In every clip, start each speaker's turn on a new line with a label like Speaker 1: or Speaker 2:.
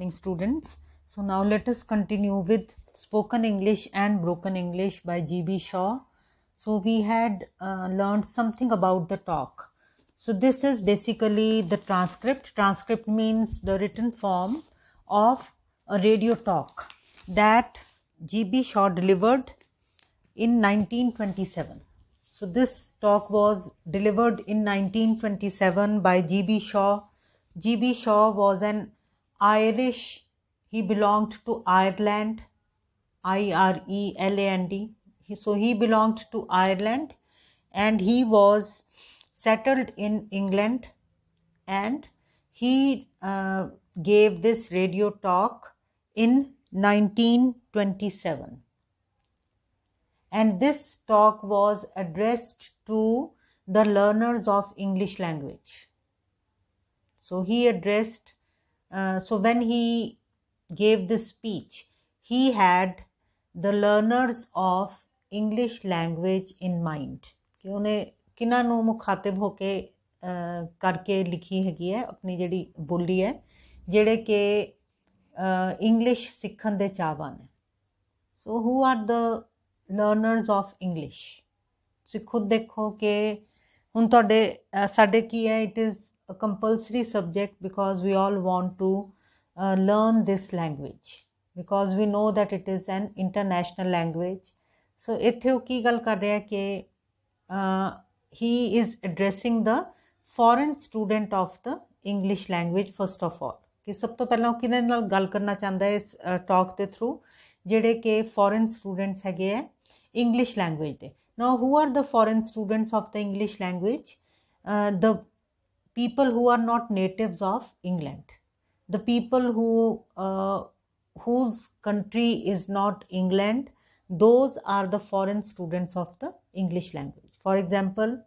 Speaker 1: morning students. So now let us continue with spoken english and broken english by gb shaw. So we had uh, learned something about the talk. So this is basically the transcript. Transcript means the written form of a radio talk that gb shaw delivered in 1927 so this talk was delivered in 1927 by gb shaw. Gb shaw was an Irish. He belonged to Ireland, I R E L A N D. So he belonged to Ireland and he was settled in England and he uh, gave this radio talk in 1927 and this talk was addressed to the learners of english language so he addressed uh, so when he gave this speech, he had the learners of English language in mind. ਕਿ ਉਹਨੇ ਕਿਨਾਂ ਨੂੰ ਮੁਖਾਤਿਬ ਹੋ ਕੇ ਕਰਕੇ ਲਿਖੀ ਹੈਗੀ ਹੈ ਆਪਣੀ ਜਿਹੜੀ ਬੋਲੀ ਹੈ ਜਿਹੜੇ ਕਿ ਇੰਗਲਿਸ਼ ਸਿੱਖਣ ਦੇ ਚਾਹਵਾਨ ਹੈ। So who are the learners of English ਤੁਸੀਂ ਖੁਦ ਦੇਖੋ ਕਿ ਹੁਣ ਤੁਹਾਡੇ ਸਾਡੇ ਕੀ ਹੈ? It is a compulsory subject because we all want to uh, learn this language because we know that it is an international language so ਇੱਥੇ ਉਹ ਕੀ ਗੱਲ ਕਰ ਰਿਹਾ ਕਿ he is addressing the foreign student of the english language first of all ਕਿ ਸਭ ਤੋਂ ਪਹਿਲਾਂ ਉਹ ਕਿਹਦੇ ਨਾਲ ਗੱਲ ਕਰਨਾ ਚਾਹੁੰਦਾ ਹੈ ਇਸ ਟਾਕ ਦੇ ਥਰੂ ਜਿਹੜੇ ਕਿ ਫੋਰਨ ਸਟੂਡੈਂਟਸ ਹੈਗੇ ਆ ਇੰਗਲਿਸ਼ ਲੈਂਗੁਏਜ ਦੇ now who are the foreign students of the English language the people who are not natives of England, the people who uh, whose country is not England, those are the foreign students of the English language. For example,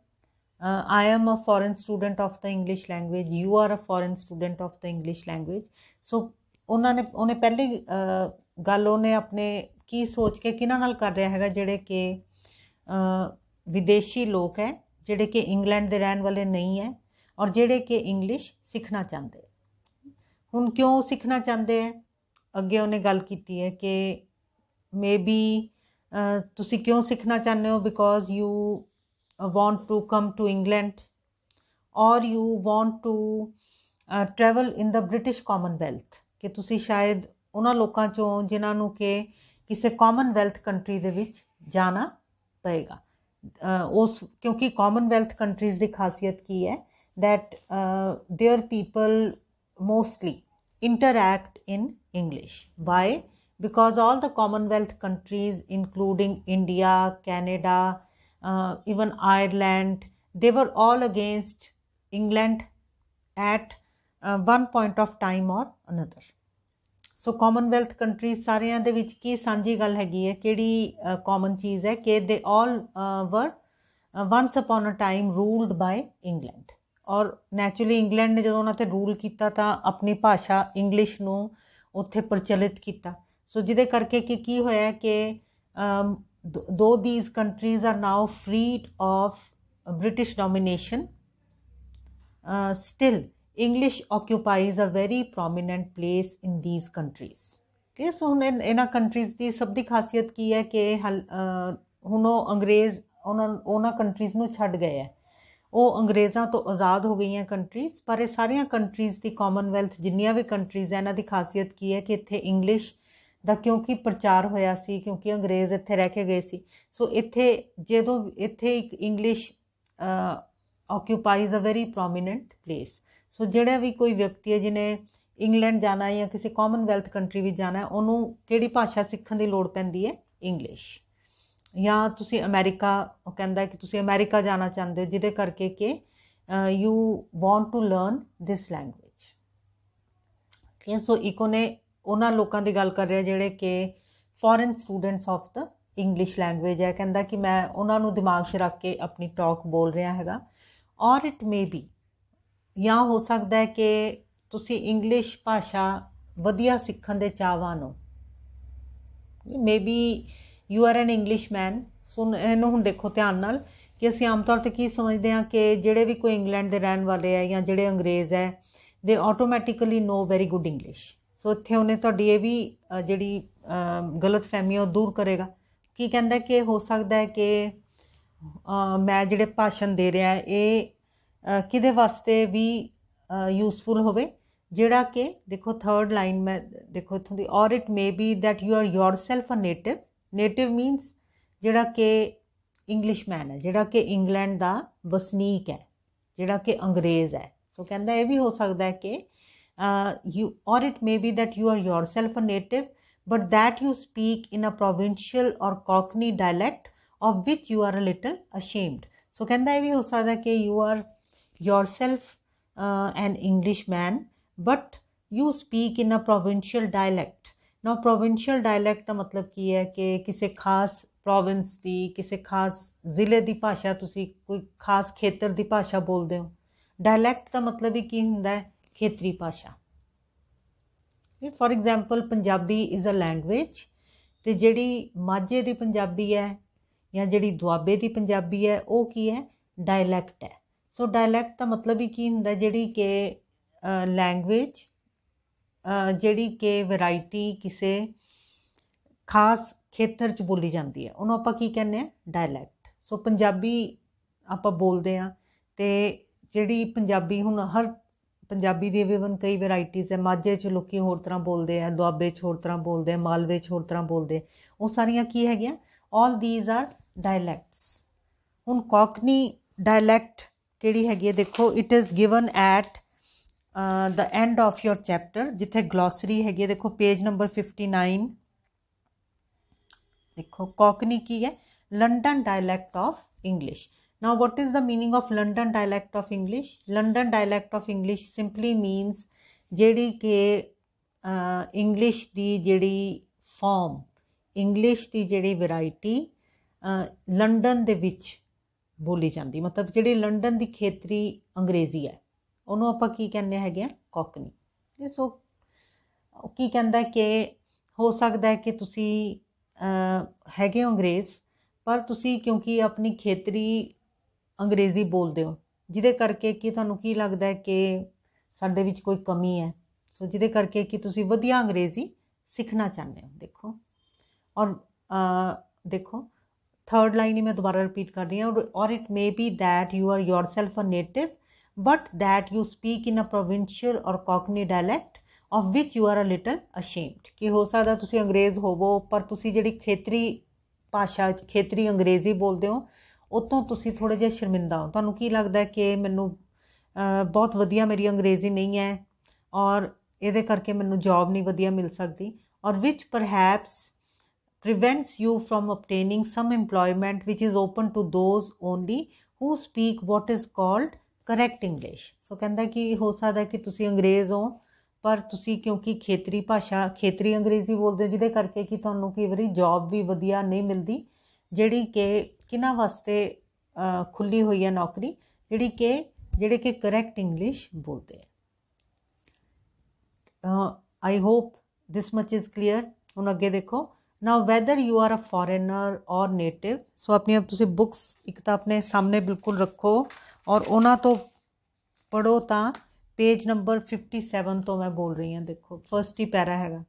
Speaker 1: uh, I am a foreign student of the English language. You are a foreign student of the English language. So ਉਹਨਾਂ ਨੇ ਉਹਨੇ ਪਹਿਲੀ ਗੱਲ ਉਹਨੇ ਆਪਣੇ ਕੀ ਸੋਚ ਕੇ ਕਿਹਨਾਂ ਨਾਲ ਕਰ ਰਿਹਾ ਹੈਗਾ ਜਿਹੜੇ ਕਿ ਵਿਦੇਸ਼ੀ ਲੋਕ ਹੈ ਜਿਹੜੇ ਕਿ ਇੰਗਲੈਂਡ ਦੇ ਰਹਿਣ ਵਾਲੇ ਨਹੀਂ ਹੈ ਔਰ ਜਿਹੜੇ ਕਿ ਇੰਗਲਿਸ਼ ਸਿੱਖਣਾ ਚਾਹੁੰਦੇ ਹੁਣ ਕਿਉਂ ਸਿੱਖਣਾ ਚਾਹੁੰਦੇ ਹੈ ਅੱਗੇ ਉਹਨੇ ਗੱਲ ਕੀਤੀ ਹੈ ਕਿ ਮੇਬੀ ਤੁਸੀਂ ਕਿਉਂ ਸਿੱਖਣਾ ਚਾਹੁੰਦੇ ਹੋ? Because you want to come to England or you want to travel in the British Commonwealth ਕਿ ਤੁਸੀਂ ਸ਼ਾਇਦ ਉਹਨਾਂ ਲੋਕਾਂ ਚੋਂ ਜਿਨ੍ਹਾਂ ਨੂੰ ਕਿ ਕਿਸੇ ਕਾਮਨਵੈਲਥ ਕੰਟਰੀ ਦੇ ਵਿੱਚ ਜਾਣਾ ਪਏਗਾ। ਉਸ, ਕਿਉਂਕਿ ਕਾਮਨਵੈਲਥ ਕੰਟਰੀਜ਼ ਦੀ ਖਾਸੀਅਤ ਕੀ ਹੈ? that uh, their people mostly interact in English. Why? Because all the Commonwealth countries, including India, Canada, uh, even Ireland, they were all against England at uh, one point of time or another. So commonwealth countries ਸਾਰਿਆਂ ਦੇ ਵਿੱਚ ਕੀ ਸਾਂਝੀ ਗੱਲ ਹੈਗੀ ਹੈ ਕਿਹੜੀ common ਚੀਜ਼ ਹੈ ਕਿ they all were once upon a time ruled by England or naturally England ਨੇ ਜਦੋਂ ਉਹਨਾਂ ਤੇ ਰੂਲ ਕੀਤਾ ਤਾਂ ਆਪਣੀ ਭਾਸ਼ਾ ਇੰਗਲਿਸ਼ ਨੂੰ ਉੱਥੇ ਪ੍ਰਚਲਿਤ ਕੀਤਾ। ਸੋ ਜਿਹਦੇ ਕਰਕੇ ਕਿ ਕੀ ਹੋਇਆ ਕਿ though these countries are now freed of British domination still English occupies a very prominent place in these countries ਕਿ ਸੋ ਹੁਣ ਇਹਨਾਂ ਕੰਟਰੀਜ਼ ਦੀ ਸਭ ਦੀ ਖਾਸੀਅਤ ਕੀ ਹੈ ਕਿ ਹੁਣ ਉਹ ਅੰਗਰੇਜ਼, ਉਹਨਾਂ ਉਹਨਾਂ ਕੰਟਰੀਜ਼ ਨੂੰ ਛੱਡ ਗਏ ਹੈ। ਉਹ ਅੰਗਰੇਜ਼ਾਂ ਤੋਂ ਆਜ਼ਾਦ ਹੋ ਗਈਆਂ ਕੰਟਰੀਜ਼ ਪਰ ਇਹ ਸਾਰੀਆਂ ਕੰਟਰੀਜ਼ ਦੀ ਕਾਮਨਵੈਲਥ ਜਿੰਨੀਆਂ ਵੀ ਕੰਟਰੀਜ਼ ਹੈ ਇਹਨਾਂ ਦੀ ਖਾਸੀਅਤ ਕੀ ਹੈ ਕਿ ਇੱਥੇ ਇੰਗਲਿਸ਼ ਦਾ ਕਿਉਂਕਿ ਪ੍ਰਚਾਰ ਹੋਇਆ ਸੀ, ਕਿਉਂਕਿ ਅੰਗਰੇਜ਼ ਇੱਥੇ ਰਹਿ ਕੇ ਗਏ ਸੀ। ਸੋ ਇੱਥੇ ਜਦੋਂ ਇੱਥੇ ਇੱਕ English occupies a very prominent place so ਜਿਹੜਾ ਵੀ ਕੋਈ ਵਿਅਕਤੀ ਹੈ ਜਿਨੇ ਇੰਗਲੈਂਡ ਜਾਣਾ ਹੈ ਜਾਂ ਕਿਸੇ ਕਾਮਨਵੈਲਥ ਕੰਟਰੀ ਵਿੱਚ ਜਾਣਾ ਹੈ, ਉਹਨੂੰ ਕਿਹੜੀ ਭਾਸ਼ਾ ਸਿੱਖਣ ਦੀ ਲੋੜ ਪੈਂਦੀ ਹੈ? ਇੰਗਲਿਸ਼ ਜਾਂ ਤੁਸੀਂ ਅਮਰੀਕਾ, ਉਹ ਕਹਿੰਦਾ ਕਿ ਤੁਸੀਂ ਅਮਰੀਕਾ ਜਾਣਾ ਚਾਹੁੰਦੇ ਹੋ, ਜਿਹਦੇ ਕਰਕੇ ਕਿ you want to learn this language ਠੀਕ ਸੋ ਇਕੋ ਨੇ ਉਹਨਾਂ ਲੋਕਾਂ ਦੀ ਗੱਲ ਕਰ ਰਿਹਾ ਜਿਹੜੇ ਕਿ foreign students of the English language ਹੈ। ਕਹਿੰਦਾ ਕਿ ਮੈਂ ਉਹਨਾਂ ਨੂੰ ਦਿਮਾਗ 'ਚ ਰੱਖ ਕੇ ਆਪਣੀ ਟਾਕ ਬੋਲ ਰਿਹਾ ਹੈਗਾ। ਔਰ ਇਟ ਮੇ ਬੀ ਜਾਂ ਹੋ ਸਕਦਾ ਹੈ ਕਿ ਤੁਸੀਂ ਇੰਗਲਿਸ਼ ਭਾਸ਼ਾ ਵਧੀਆ ਸਿੱਖਣ ਦੇ ਚਾਹਵਾਨ ਹੋ। Maybe you are an Englishman so ਇਹਨੂੰ ਹੁਣ ਦੇਖੋ ਧਿਆਨ ਨਾਲ ਕਿ ਅਸੀਂ ਆਮ ਤੌਰ ਤੇ ਕੀ ਸਮਝਦੇ ਹਾਂ ਕਿ ਜਿਹੜੇ ਵੀ ਕੋਈ ਇੰਗਲੈਂਡ ਦੇ ਰਹਿਣ ਵਾਲੇ ਆ ਜਾਂ ਜਿਹੜੇ ਅੰਗਰੇਜ਼ ਹੈ they automatically know very good English so ਇੱਥੇ ਉਹਨੇ ਤੁਹਾਡੀ ਇਹ ਵੀ ਜਿਹੜੀ ਗਲਤ ਫਹਿਮੀ ਉਹ ਦੂਰ ਕਰੇਗਾ। ਕੀ ਕਹਿੰਦਾ ਕਿ ਹੋ ਸਕਦਾ ਹੈ ਕਿ ਮੈਂ ਜਿਹੜੇ ਭਾਸ਼ਣ ਦੇ ਰਿਹਾ ਇਹ ਕਿਹਦੇ ਵਾਸਤੇ ਵੀ ਯੂਸਫੁਲ ਹੋਵੇ? ਜਿਹੜਾ ਕਿ ਦੇਖੋ ਥਰਡ ਲਾਈਨ ਮੈਂ ਦੇਖੋ ਇਥੋਂ ਦੀ or it may be that you are yourself a native native means ਜਿਹੜਾ ਕਿ ਇੰਗਲਿਸ਼ਮੈਨ ਹੈ ਜਿਹੜਾ ਕਿ ਇੰਗਲੈਂਡ ਦਾ ਵਸਨੀਕ ਹੈ ਜਿਹੜਾ ਕਿ ਅੰਗਰੇਜ਼ ਹੈ ਸੋ ਕਹਿੰਦਾ ਇਹ ਵੀ ਹੋ ਸਕਦਾ ਹੈ ਕਿ you or it may be that you are yourself a native but that you speak in a provincial or cockney dialect of which you are a little ashamed so ਕਹਿੰਦਾ ਇਹ ਵੀ ਹੋ ਸਕਦਾ ਕਿ you are yourself uh, an Englishman, but you speak in a provincial dialect now provincial dialect ਦਾ ਮਤਲਬ ਕੀ ਹੈ ਕਿ ਕਿਸੇ ਖਾਸ ਪ੍ਰੋਵਿੰਸ ਦੀ, ਕਿਸੇ ਖਾਸ ਜ਼ਿਲ੍ਹੇ ਦੀ ਭਾਸ਼ਾ ਤੁਸੀਂ ਕੋਈ ਖਾਸ ਖੇਤਰ ਦੀ ਭਾਸ਼ਾ ਬੋਲਦੇ ਹੋ। ਡਾਇਲੈਕਟ ਦਾ ਮਤਲਬ ਹੀ ਕੀ ਹੁੰਦਾ ਹੈ? ਖੇਤਰੀ ਭਾਸ਼ਾ। For example Punjabi is a language ਤੇ ਜਿਹੜੀ ਮਾਝੇ ਦੀ ਪੰਜਾਬੀ ਹੈ ਜਾਂ ਜਿਹੜੀ ਦੁਆਬੇ ਦੀ ਪੰਜਾਬੀ ਹੈ, ਉਹ ਕੀ ਹੈ? ਡਾਇਲੈਕਟ ਹੈ। ਸੋ ਡਾਇਲੈਕਟ ਦਾ ਮਤਲਬ ਹੀ ਕੀ ਹੁੰਦਾ ਜਿਹੜੀ ਕਿ ਲੈਂਗੁਏਜ ਜਿਹੜੀ ਕਿ ਵੈਰਾਈਟੀ ਕਿਸੇ ਖਾਸ ਖੇਤਰ 'ਚ ਬੋਲੀ ਜਾਂਦੀ ਹੈ, ਉਹਨੂੰ ਆਪਾਂ ਕੀ ਕਹਿੰਦੇ ਆ ਡਾਇਲੈਕਟ ਸੋ ਪੰਜਾਬੀ ਆਪਾਂ ਬੋਲਦੇ ਆ ਤੇ ਜਿਹੜੀ ਪੰਜਾਬੀ ਹੁਣ ਹਰ ਪੰਜਾਬੀ ਦੀ ਵਿਵਨ ਕਈ ਵੈਰਾਈਟੀਆਂ ਹੈ, ਮਾਝੇ 'ਚ ਲੋਕੀ ਹੋਰ ਤਰ੍ਹਾਂ ਬੋਲਦੇ ਆ, ਦੁਆਬੇ 'ਚ ਹੋਰ ਤਰ੍ਹਾਂ ਬੋਲਦੇ ਆ, ਮਾਲਵੇ 'ਚ ਹੋਰ ਤਰ੍ਹਾਂ ਬੋਲਦੇ ਉਹ ਸਾਰੀਆਂ ਕੀ ਹੈਗੀਆਂ? ਆਲ ਥੀਸ ਆਰ ਡਾਇਲੈਕਟਸ ਹੁਣ ਕੋਕਨੀ ਡਾਇਲੈਕਟ ਕਿਹੜੀ ਹੈਗੀ ਹੈ? ਦੇਖੋ it is given at the end of your chapter ਜਿੱਥੇ ਗਲੋਸਰੀ ਹੈਗੀ ਹੈ, ਦੇਖੋ ਪੇਜ ਨੰਬਰ 59 ਦੇਖੋ, ਕੋਕਨੀ ਕੀ ਹੈ? London dialect of English now, what is the meaning of london dialect of english? London dialect of english simply means ਜਿਹੜੀ ਕਿ English ਦੀ ਜਿਹੜੀ ਫਾਰਮ ਇੰਗਲਿਸ਼ ਦੀ ਜਿਹੜੀ ਵੈਰਾਈਟੀ ਲੰਡਨ ਦੇ ਵਿੱਚ ਬੋਲੀ ਜਾਂਦੀ। ਮਤਲਬ ਜਿਹੜੀ ਲੰਡਨ ਦੀ ਖੇਤਰੀ ਅੰਗਰੇਜ਼ੀ ਹੈ। ਉਹਨੂੰ ਆਪਾਂ ਕੀ ਕਹਿੰਦੇ ਹੈਗੇ ਆ? ਕੋਕਨੀ। ਸੋ ਕੀ ਕਹਿੰਦਾ ਕਿ ਹੋ ਸਕਦਾ ਹੈ ਕਿ ਤੁਸੀਂ ਹੈਗੇ ਹੋ ਅੰਗਰੇਜ਼, ਪਰ ਤੁਸੀਂ ਕਿਉਂਕਿ ਆਪਣੀ ਖੇਤਰੀ ਅੰਗਰੇਜ਼ੀ ਬੋਲਦੇ ਹੋ, ਜਿਹਦੇ ਕਰਕੇ ਕਿ ਤੁਹਾਨੂੰ ਕੀ ਲੱਗਦਾ ਹੈ ਕਿ ਸਾਡੇ ਵਿੱਚ ਕੋਈ ਕਮੀ ਹੈ? ਸੋ ਜਿਹਦੇ ਕਰਕੇ ਕਿ ਤੁਸੀਂ ਵਧੀਆ ਅੰਗਰੇਜ਼ੀ ਸਿੱਖਣਾ ਚਾਹੁੰਦੇ ਹੋ। ਦੇਖੋ। ਔਰ ਦੇਖੋ ਥਰਡ ਲਾਈਨ ਹੀ ਮੈਂ ਦੁਬਾਰਾ ਰਿਪੀਟ ਕਰ ਰਹੀ ਹਾਂ, or it may be that you are yourself a native but that you speak in a provincial or cockney dialect of which you are a little ashamed ਕਿ ਹੋ ਸਕਦਾ ਤੁਸੀਂ ਅੰਗਰੇਜ਼ ਹੋਵੋ ਪਰ ਤੁਸੀਂ ਜਿਹੜੀ ਖੇਤਰੀ ਭਾਸ਼ਾ ਖੇਤਰੀ ਅੰਗਰੇਜ਼ੀ ਬੋਲਦੇ ਹੋ ਉਤੋਂ ਤੁਸੀਂ ਥੋੜੇ ਜਿਹਾ ਸ਼ਰਮਿੰਦਾ ਹੋ ਤੁਹਾਨੂੰ ਕੀ ਲੱਗਦਾ ਕਿ ਮੈਨੂੰ ਬਹੁਤ ਵਧੀਆ ਮੇਰੀ ਅੰਗਰੇਜ਼ੀ ਨਹੀਂ ਹੈ ਔਰ ਇਹਦੇ ਕਰਕੇ ਮੈਨੂੰ ਜੌਬ ਨਹੀਂ ਵਧੀਆ ਮਿਲ ਸਕਦੀ or which perhaps prevents you from obtaining some employment which is open to those only who speak what is called correct English so ਕਹਿੰਦਾ ਕਿ ਹੋ ਸਕਦਾ ਕਿ ਤੁਸੀਂ ਅੰਗਰੇਜ਼ ਹੋ, ਪਰ ਤੁਸੀਂ ਕਿਉਂਕਿ ਖੇਤਰੀ ਭਾਸ਼ਾ, ਖੇਤਰੀ ਅੰਗਰੇਜ਼ੀ ਬੋਲਦੇ ਹੋ, ਜਿਹਦੇ ਕਰਕੇ ਕਿ ਤੁਹਾਨੂੰ ਕਈ ਵਾਰੀ ਜੌਬ ਵੀ ਵਧੀਆ ਨਹੀਂ ਮਿਲਦੀ, ਜਿਹੜੀ ਕਿ ਕਿਹਨਾਂ ਵਾਸਤੇ ਖੁੱਲੀ ਹੋਈ ਹੈ ਨੌਕਰੀ, ਜਿਹੜੀ ਕਿ, ਜਿਹੜੇ ਕਿ ਕਰੈਕਟ ਇੰਗਲਿਸ਼ ਬੋਲਦੇ ਆ I hope this much is clear ਹੁਣ ਅੱਗੇ ਦੇਖੋ। Now whether you are a foreigner or native so ਆਪਣੀਆਂ ਤੁਸੀਂ ਬੁੱਕਸ ਇੱਕ ਤਾਂ ਆਪਣੇ ਸਾਹਮਣੇ ਬਿਲਕੁਲ ਰੱਖੋ। ਔਰ ਉਹਨਾਂ ਤੋਂ ਪੜੋ ਤਾਂ ਪੇਜ ਨੰਬਰ 57 ਤੋਂ ਮੈਂ ਬੋਲ ਰਹੀ ਹਾਂ, ਦੇਖੋ ਫਰਸਟ ਹੀ ਪੈਰਾ ਹੈਗਾ।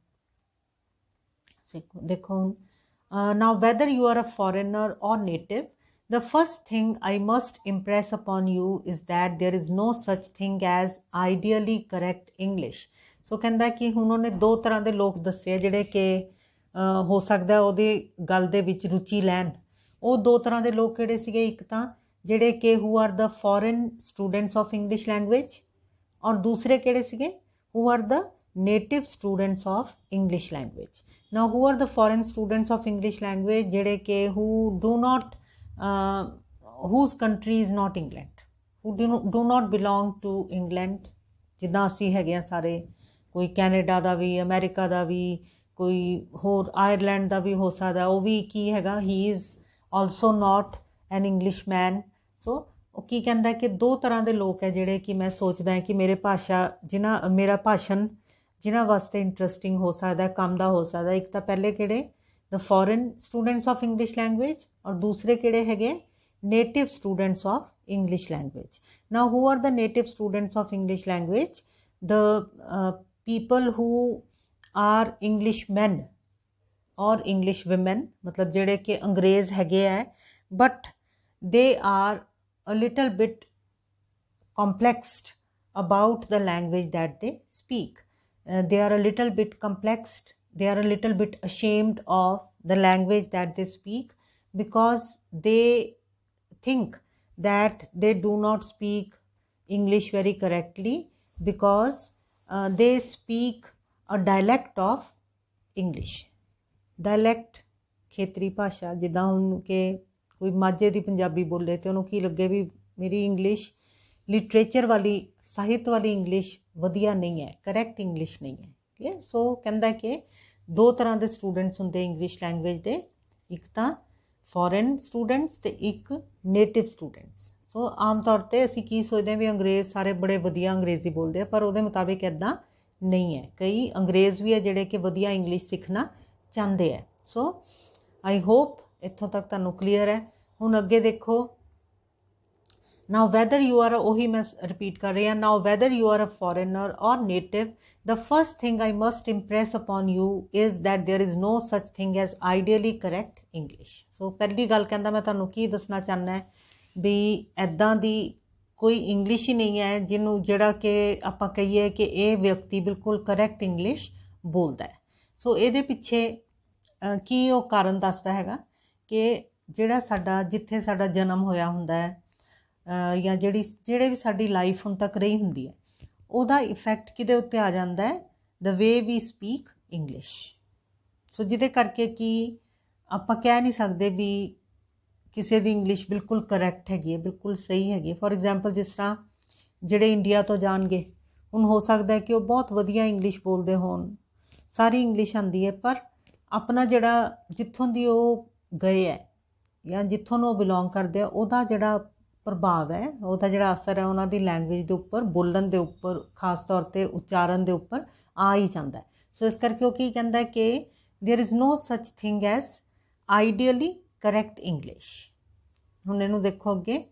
Speaker 1: ਦੇਖੋ now whether you are a foreigner or native the first thing I must impress upon you is that there is no such thing as ideally correct English. So ਕਹਿੰਦਾ ਕਿ ਹੁਣ ਉਹਨੇ ਦੋ ਤਰ੍ਹਾਂ ਦੇ ਲੋਕ ਦੱਸੇ ਜਿਹੜੇ ਕਿ ਹੋ ਸਕਦਾ ਉਹਦੇ ਗੱਲ ਦੇ ਵਿੱਚ ਰੁਚੀ ਲੈਣ। ਉਹ ਦੋ ਤਰ੍ਹਾਂ ਦੇ ਲੋਕ ਕਿਹੜੇ ਸੀਗੇ? ਇੱਕ ਤਾਂ ਜਿਹੜੇ ਕਿ who are the foreign students of English language ਔਰ ਦੂਸਰੇ ਕਿਹੜੇ ਸੀਗੇ? Who are the native students of English language now who are the foreign students of English language ਜਿਹੜੇ ਕਿ who do not uh, whose country is not England, who do not, do not belong to England? ਜਿੱਦਾਂ ਅਸੀਂ ਹੈਗੇ ਆ ਸਾਰੇ ਕੋਈ Canada ਦਾ ਵੀ America ਦਾ ਵੀ ਕੋਈ ਹੋਰ ਆਇਰਲੈਂਡ ਦਾ ਵੀ ਹੋ ਸਕਦਾ ਉਹ ਵੀ ਕੀ ਹੈਗਾ? He is also not an English man so ਉਹ ਕੀ ਕਹਿੰਦਾ ਕਿ ਦੋ ਤਰ੍ਹਾਂ ਦੇ ਲੋਕ ਹੈ ਜਿਹੜੇ ਕਿ ਮੈਂ ਸੋਚਦਾ ਹਾਂ ਕਿ ਮੇਰੇ ਭਾਸ਼ਾ ਜਿਨ੍ਹਾਂ ਮੇਰਾ ਭਾਸ਼ਣ ਜਿਨ੍ਹਾਂ ਵਾਸਤੇ ਇੰਟਰਸਟਿੰਗ ਹੋ ਸਕਦਾ ਕੰਮ ਦਾ ਹੋ ਸਕਦਾ ਇੱਕ ਤਾਂ ਪਹਿਲੇ ਕਿਹੜੇ the foreign students of english language or ਦੂਸਰੇ ਕਿਹੜੇ ਹੈਗੇ native students of english language now who are the native students of english language the uh, people who are English man or English woman ਮਤਲਬ ਜਿਹੜੇ ਕਿ ਅੰਗਰੇਜ਼ ਹੈਗੇ ਆ but They are a little bit complexed about the language that they speak. Uh, they are a little bit complexed, they are a little bit ashamed of the language that they speak because they think that they do not speak English very correctly because uh, they speak a dialect of English. Dialect ਖੇਤਰੀ ਭਾਸ਼ਾ ਜਿੱਦਾਂ ਹੁਣ ਕਿ ਕੋਈ ਮਾਝੇ ਦੀ ਪੰਜਾਬੀ ਬੋਲੇ ਤੇ ਉਹਨੂੰ ਕੀ ਲੱਗੇ ਵੀ ਮੇਰੀ ਇੰਗਲਿਸ਼ ਲਿਟਰੇਚਰ ਵਾਲੀ, ਸਾਹਿਤ ਵਾਲੀ ਇੰਗਲਿਸ਼ ਵਧੀਆ ਨਹੀਂ ਹੈ ਕਰੈਕਟ ਇੰਗਲਿਸ਼ ਨਹੀਂ ਹੈ ਠੀਕ ਹੈ ਸੋ ਕਹਿੰਦਾ ਕਿ ਦੋ ਤਰ੍ਹਾਂ ਦੇ ਸਟੂਡੈਂਟਸ ਹੁੰਦੇ ਇੰਗਲਿਸ਼ ਲੈਂਗੁਏਜ ਦੇ, ਇੱਕ ਤਾਂ ਫੋਰਨ ਸਟੂਡੈਂਟਸ ਤੇ ਇੱਕ ਨੇਟਿਵ ਸਟੂਡੈਂਟਸ ਸੋ ਆਮ ਤੌਰ ਤੇ ਅਸੀਂ ਕੀ ਸੋਚਦੇ ਹਾਂ ਵੀ ਅੰਗਰੇਜ਼ ਸਾਰੇ ਬੜੇ ਵਧੀਆ ਅੰਗਰੇਜ਼ੀ ਬੋਲਦੇ ਆ, ਪਰ ਉਹਦੇ ਮੁਤਾਬਿਕ ਇਦਾਂ ਨਹੀਂ ਹੈ। ਕਈ ਅੰਗਰੇਜ਼ ਵੀ ਹੈ ਜਿਹੜੇ ਕਿ ਵਧੀਆ ਇੰਗਲਿਸ਼ ਸਿੱਖਣਾ ਚਾਹੁੰਦੇ ਆ। ਸੋ ਆਈ ਹੋਪ ਇੱਥੋਂ ਤੱਕ ਤੁਹਾਨੂੰ ਕਲੀਅਰ ਹੈ ਹੁਣ ਅੱਗੇ ਦੇਖੋ now whether you are ਉਹੀ ਮੈਂ ਰਿਪੀਟ ਕਰ ਰਹੀ ਹਾਂ now whether you are a foreigner or native the first thing i must impress upon you is that there is no such thing as ideally correct english so ਪਹਿਲੀ ਗੱਲ ਕਹਿੰਦਾ ਮੈਂ ਤੁਹਾਨੂੰ ਕੀ ਦੱਸਣਾ ਚਾਹੁੰਦਾ ਹੈ ਵੀ ਐਦਾਂ ਦੀ ਕੋਈ ਇੰਗਲਿਸ਼ ਹੀ ਨਹੀਂ ਹੈ ਜਿਹਨੂੰ ਜਿਹੜਾ ਕਿ ਆਪਾਂ ਕਹੀਏ ਕਿ ਇਹ ਵਿਅਕਤੀ ਬਿਲਕੁਲ ਕਰੈਕਟ ਇੰਗਲਿਸ਼ ਬੋਲਦਾ ਹੈ ਸੋ ਇਹਦੇ ਪਿੱਛੇ ਕੀ ਉਹ ਕਾਰਨ ਦੱਸਦਾ ਹੈਗਾ ਕਿ ਜਿਹੜਾ ਸਾਡਾ, ਜਿੱਥੇ ਸਾਡਾ ਜਨਮ ਹੋਇਆ ਹੁੰਦਾ ਹੈ ਜਾਂ ਜਿਹੜੀ, ਜਿਹੜੇ ਵੀ ਸਾਡੀ ਲਾਈਫ ਹੁਣ ਤੱਕ ਰਹੀ ਹੁੰਦੀ ਹੈ, ਉਹਦਾ ਇਫੈਕਟ ਕਿਦੇ ਉੱਤੇ ਆ ਜਾਂਦਾ ਹੈ? ਦ ਵੇ ਵੀ ਸਪੀਕ ਇੰਗਲਿਸ਼ ਸੋ ਜਿਹਦੇ ਕਰਕੇ ਕਿ ਆਪਾਂ ਕਹਿ ਨਹੀਂ ਸਕਦੇ ਵੀ ਕਿਸੇ ਦੀ ਇੰਗਲਿਸ਼ ਬਿਲਕੁਲ ਕਰੈਕਟ ਹੈਗੀ ਹੈ, ਬਿਲਕੁਲ ਸਹੀ ਹੈਗੀ ਹੈ। ਫੋਰ ਐਗਜ਼ਾਮਪਲ ਜਿਸ ਤਰ੍ਹਾਂ ਜਿਹੜੇ ਇੰਡੀਆ ਤੋਂ ਜਾਣਗੇ, ਹੁਣ ਹੋ ਸਕਦਾ ਹੈ ਕਿ ਉਹ ਬਹੁਤ ਵਧੀਆ ਇੰਗਲਿਸ਼ ਬੋਲਦੇ ਹੋਣ। ਸਾਰੀ ਇੰਗਲਿਸ਼ ਆਂਦੀ ਹੈ, ਪਰ ਆਪਣਾ ਜਿਹੜਾ ਜਿੱਥੋਂ ਦੀ ਉਹ ਗਏ ਹੈ ਜਾਂ ਜਿੱਥੋਂ ਨੂੰ ਉਹ ਬਿਲੋਂਗ ਕਰਦੇ ਆ ਉਹਦਾ ਜਿਹੜਾ ਪ੍ਰਭਾਵ ਹੈ ਉਹਦਾ ਜਿਹੜਾ ਅਸਰ ਹੈ ਉਹਨਾਂ ਦੀ ਲੈਂਗੁਏਜ ਦੇ ਉੱਪਰ ਬੋਲਣ ਦੇ ਉੱਪਰ ਖਾਸ ਤੌਰ ਤੇ ਉਚਾਰਨ ਦੇ ਉੱਪਰ ਆ ਹੀ ਜਾਂਦਾ ਹੈ ਸੋ ਇਸ ਕਰਕੇ ਉਹ ਕੀ ਕਹਿੰਦਾ ਹੈ ਕਿ there is no such thing as ideally correct English ਹੁਣ ਇਹਨੂੰ ਦੇਖੋ ਅੱਗੇ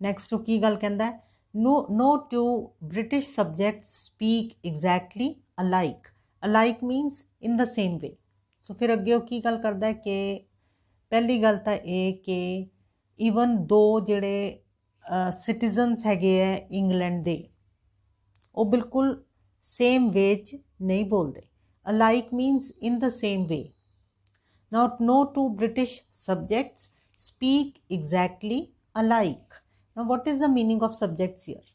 Speaker 1: ਨੈਕਸਟ ਉਹ ਕੀ ਗੱਲ ਕਹਿੰਦਾ ਹੈ no no two british subjects speak exactly alike alike means in the same way ਸੋ ਫਿਰ ਅੱਗੇ ਉਹ ਕੀ ਗੱਲ ਕਰਦਾ ਹੈ ਕਿ ਪਹਿਲੀ ਗੱਲ ਤਾਂ ਇਹ ਕਿ ਈਵਨ ਦੋ ਜਿਹੜੇ ਸਿਟੀਜ਼ਨਸ ਹੈਗੇ ਐ ਇੰਗਲੈਂਡ ਦੇ ਉਹ ਬਿਲਕੁਲ ਸੇਮ ਵੇ 'ਚ ਨਹੀਂ ਬੋਲਦੇ alike means in the same way now no two british subjects speak exactly alike now what is the meaning of subjects here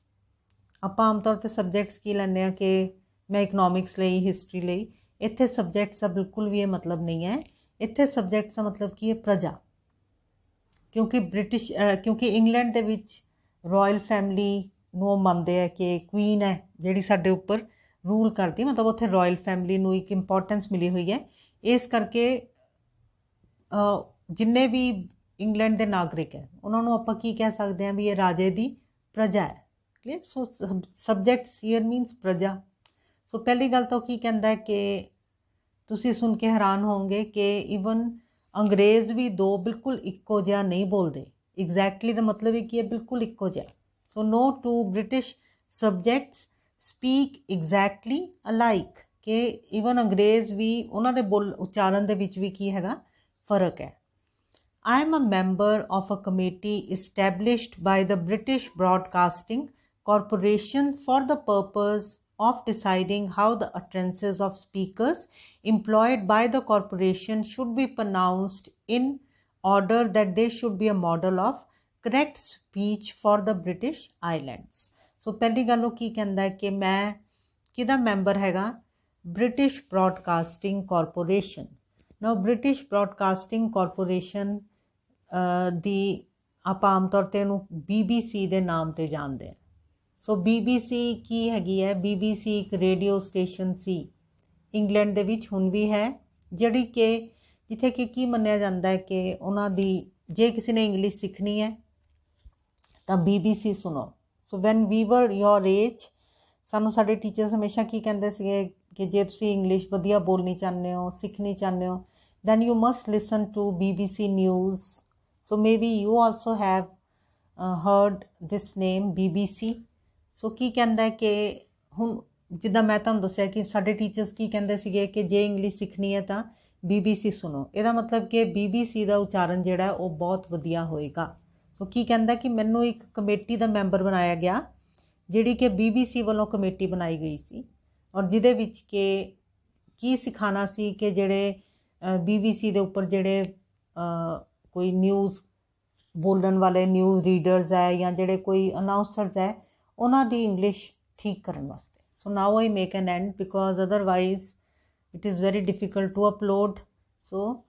Speaker 1: ਆਪਾਂ ਆਮ ਤੌਰ ਤੇ ਸਬਜੈਕਟਸ ਕੀ ਲੈਂਦੇ ਆ ਕਿ ਮੈਂ ਇਕਨੋਮਿਕਸ ਲਈ ਹਿਸਟਰੀ ਲਈ ਇੱਥੇ ਸਬਜੈਕਟਸ ਦਾ ਬਿਲਕੁਲ ਵੀ ਇਹ ਮਤਲਬ ਨਹੀਂ ਹੈ ਇੱਥੇ ਸਬਜੈਕਟਸ ਦਾ ਮਤਲਬ ਕੀ ਹੈ ਪ੍ਰਜਾ। ਕਿਉਂਕਿ ਬ੍ਰਿਟਿਸ਼ ਕਿਉਂਕਿ ਇੰਗਲੈਂਡ ਦੇ ਵਿੱਚ ਰਾਇਲ ਫੈਮਿਲੀ ਨੂੰ ਉਹ ਮੰਨਦੇ ਆ ਕਿ ਕੁਈਨ ਹੈ ਜਿਹੜੀ ਸਾਡੇ ਉੱਪਰ ਰੂਲ ਕਰਦੀ ਹੈ ਮਤਲਬ ਉੱਥੇ ਰਾਇਲ ਫੈਮਿਲੀ ਨੂੰ ਇੱਕ ਇੰਪੋਰਟੈਂਸ ਮਿਲੀ ਹੋਈ ਹੈ। ਇਸ ਕਰਕੇ ਜਿੰਨੇ ਵੀ ਇੰਗਲੈਂਡ ਦੇ ਨਾਗਰਿਕ ਹੈ, ਉਹਨਾਂ ਨੂੰ ਆਪਾਂ ਕੀ ਕਹਿ ਸਕਦੇ ਹਾਂ ਵੀ ਇਹ ਰਾਜੇ ਦੀ ਪ੍ਰਜਾ ਹੈ। Clear so subject here means ਪ੍ਰਜਾ। ਸੋ ਪਹਿਲੀ ਗੱਲ ਤਾਂ ਕੀ ਕਹਿੰਦਾ ਹੈ ਕਿ ਤੁਸੀਂ ਸੁਣ ਕੇ ਹੈਰਾਨ ਹੋਵੋਗੇ ਕਿ ਇਵਨ ਅੰਗਰੇਜ਼ ਵੀ ਦੋ ਬਿਲਕੁਲ ਇੱਕੋ ਜਿਹਾ ਨਹੀਂ ਬੋਲਦੇ। ਐਗਜ਼ੈਕਟਲੀ ਦਾ ਮਤਲਬ ਇਹ ਕੀ ਹੈ ਬਿਲਕੁਲ ਇੱਕੋ ਜਿਹਾ। So no two British subjects speak exactly alike ਕਿ ਇਵਨ ਅੰਗਰੇਜ਼ ਵੀ ਉਹਨਾਂ ਦੇ ਬੋਲ, ਉਚਾਰਨ ਦੇ ਵਿੱਚ ਵੀ ਕੀ ਹੈਗਾ, ਫ਼ਰਕ ਹੈ। I am a member of a committee established by the British Broadcasting Corporation for the purpose of deciding how the utterances of speakers employed by the corporation should be pronounced in order that they should be a model of correct speech for the British Islands. ਸੋ ਪਹਿਲੀ ਗੱਲ ਉਹ ਕੀ ਕਹਿੰਦਾ ਹੈ ਕਿ ਮੈਂ ਕਿਹਦਾ member ਹੈਗਾ British Broadcasting Corporation now British Broadcasting Corporation ਦੀ ਆਪਾਂ ਆਮ ਤੌਰ ਤੇ ਇਹਨੂੰ BBC ਦੇ ਨਾਮ ਤੇ ਜਾਣਦੇ ਹਾਂ ਸੋ BBC ਕੀ ਹੈਗੀ ਹੈ BBC ਇੱਕ ਰੇਡੀਓ ਸਟੇਸ਼ਨ ਸੀ ਇੰਗਲੈਂਡ ਦੇ ਵਿੱਚ ਹੁਣ ਵੀ ਹੈ ਜਿਹੜੀ ਕਿ ਜਿੱਥੇ ਕਿ ਕੀ ਮੰਨਿਆ ਜਾਂਦਾ ਹੈ ਕਿ ਉਹਨਾਂ ਦੀ ਜੇ ਕਿਸੇ ਨੇ ਇੰਗਲਿਸ਼ ਸਿੱਖਣੀ ਹੈ ਤਾਂ BBC ਸੁਣੋ ਸੋ ਵੈਨ ਵੀ ਵਰ ਯੋਰ ਏਜ ਸਾਨੂੰ ਸਾਡੇ ਟੀਚਰਸ ਹਮੇਸ਼ਾ ਕੀ ਕਹਿੰਦੇ ਸੀਗੇ ਕਿ ਜੇ ਤੁਸੀਂ ਇੰਗਲਿਸ਼ ਵਧੀਆ ਬੋਲਣੀ ਚਾਹੁੰਦੇ ਹੋ ਸਿੱਖਣੀ ਚਾਹੁੰਦੇ ਹੋ then you must listen to BBC News. So maybe you also have uh, heard this name BBC. So ਕੀ ਕਹਿੰਦਾ ਹੈ ਕਿ ਹੁਣ ਜਿੱਦਾਂ ਮੈਂ ਤੁਹਾਨੂੰ ਦੱਸਿਆ ਕਿ ਸਾਡੇ ਟੀਚਰਸ ਕੀ ਕਹਿੰਦੇ ਸੀਗੇ ਕਿ ਜੇ ਇੰਗਲਿਸ਼ ਸਿੱਖਣੀ ਹੈ ਤਾਂ BBC ਸੁਣੋ। ਇਹਦਾ ਮਤਲਬ ਕਿ BBC ਦਾ ਉਚਾਰਨ ਜਿਹੜਾ ਉਹ ਬਹੁਤ ਵਧੀਆ ਹੋਏਗਾ। ਸੋ ਕੀ ਕਹਿੰਦਾ ਕਿ ਮੈਨੂੰ ਇੱਕ ਕਮੇਟੀ ਦਾ ਮੈਂਬਰ ਬਣਾਇਆ ਗਿਆ, ਜਿਹੜੀ ਕਿ BBC ਵੱਲੋਂ ਕਮੇਟੀ ਬਣਾਈ ਗਈ ਸੀ। ਔਰ ਜਿਹਦੇ ਵਿੱਚ ਕਿ ਕੀ ਸਿਖਾਣਾ ਸੀ ਕਿ ਜਿਹੜੇ BBC ਦੇ ਉੱਪਰ ਜਿਹੜੇ ਕੋਈ ਨਿਊਜ਼ ਬੋਲਣ ਵਾਲੇ ਨਿਊਜ਼ ਰੀਡਰਸ ਹੈ ਜਾਂ ਜਿਹੜੇ ਕੋਈ ਅਨਾਉਂਸਰਸ ਹੈ ਉਹਨਾਂ ਦੀ ਇੰਗਲਿਸ਼ ਠੀਕ ਕਰਨ ਵਾਸਤੇ। So now I make an end because otherwise it is very difficult to upload. So